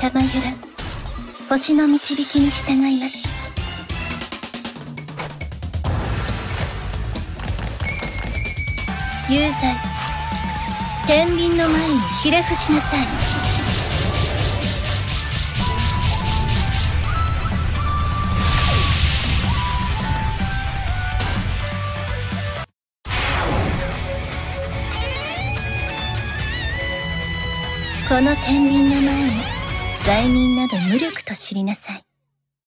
玉ゆら星の導きに従います。有罪天秤の前にひれ伏しなさい。この天秤の前に罪人など無力と知りなさい。